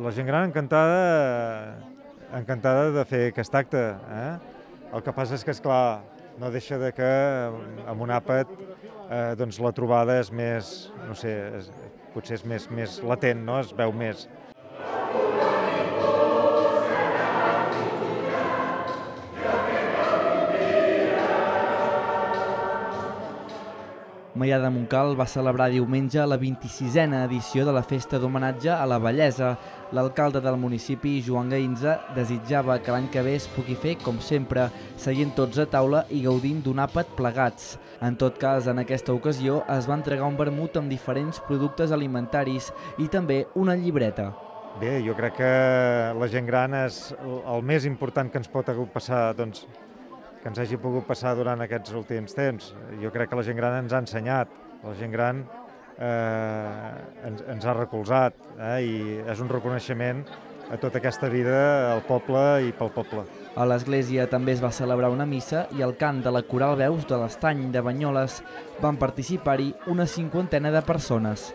la gent gran encantada, encantada de fer aquest acte. Eh? El que passa és que, és clar, no deixa de que amb un àpat eh, doncs la trobada és més, no sé, és, potser és més, més latent, no? es veu més. Maià de Montcal va celebrar diumenge la 26a edició de la Festa d'Homenatge a la Bellesa. L'alcalde del municipi, Joan Gaïnza, desitjava que l'any que ve es pugui fer, com sempre, seient tots a taula i gaudint d'un àpat plegats. En tot cas, en aquesta ocasió es va entregar un vermut amb diferents productes alimentaris i també una llibreta. Bé, jo crec que la gent gran és el més important que ens pot passar doncs, que ens hagi pogut passar durant aquests últims temps. Jo crec que la gent gran ens ha ensenyat, la gent gran eh, ens, ens ha recolzat eh, i és un reconeixement a tota aquesta vida al poble i pel poble. A l'església també es va celebrar una missa i al cant de la Coral Veus de l'Estany de Banyoles van participar-hi una cinquantena de persones.